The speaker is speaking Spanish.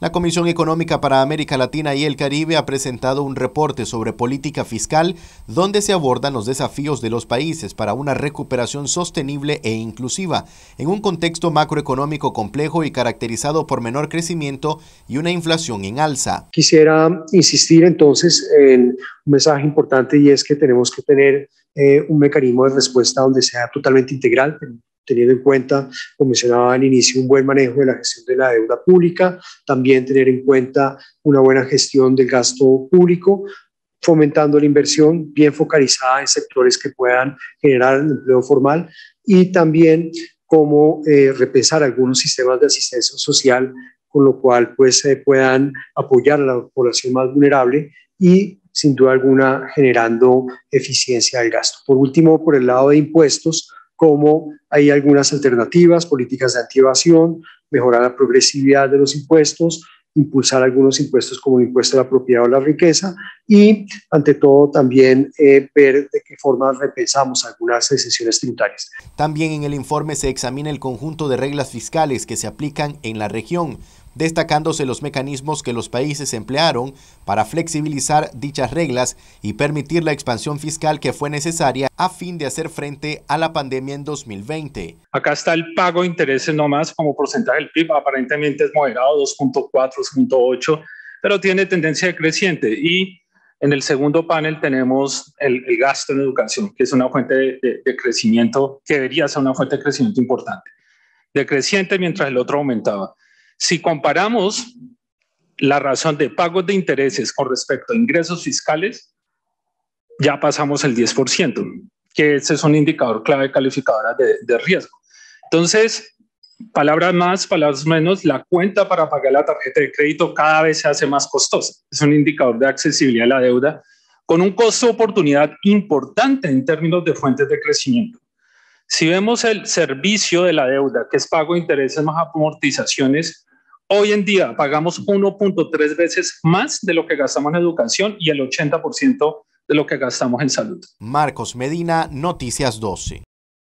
La Comisión Económica para América Latina y el Caribe ha presentado un reporte sobre política fiscal donde se abordan los desafíos de los países para una recuperación sostenible e inclusiva en un contexto macroeconómico complejo y caracterizado por menor crecimiento y una inflación en alza. Quisiera insistir entonces en un mensaje importante y es que tenemos que tener eh, un mecanismo de respuesta donde sea totalmente integral, teniendo en cuenta, como mencionaba al inicio, un buen manejo de la gestión de la deuda pública, también tener en cuenta una buena gestión del gasto público, fomentando la inversión bien focalizada en sectores que puedan generar empleo formal y también cómo eh, repensar algunos sistemas de asistencia social con lo cual pues eh, puedan apoyar a la población más vulnerable y sin duda alguna generando eficiencia del gasto. Por último, por el lado de impuestos, como hay algunas alternativas, políticas de activación, mejorar la progresividad de los impuestos, impulsar algunos impuestos como el impuesto a la propiedad o la riqueza y, ante todo, también eh, ver de qué forma repensamos algunas excepciones tributarias. También en el informe se examina el conjunto de reglas fiscales que se aplican en la región, destacándose los mecanismos que los países emplearon para flexibilizar dichas reglas y permitir la expansión fiscal que fue necesaria a fin de hacer frente a la pandemia en 2020. Acá está el pago de intereses nomás como porcentaje del PIB, aparentemente es moderado, 2.4, 2.8, pero tiene tendencia creciente y en el segundo panel tenemos el, gasto en educación, que es una fuente de, de, crecimiento, que debería ser una fuente de crecimiento importante. Decreciente mientras el otro aumentaba. Si comparamos la razón de pagos de intereses con respecto a ingresos fiscales, ya pasamos el 10%, que ese es un indicador clave calificadora de, de riesgo. Entonces, palabras más, palabras menos, la cuenta para pagar la tarjeta de crédito cada vez se hace más costosa. Es un indicador de accesibilidad a la deuda con un costo oportunidad importante en términos de fuentes de crecimiento. Si vemos el servicio de la deuda, que es pago de intereses más amortizaciones, Hoy en día pagamos 1.3 veces más de lo que gastamos en educación y el 80% de lo que gastamos en salud. Marcos Medina, Noticias 12.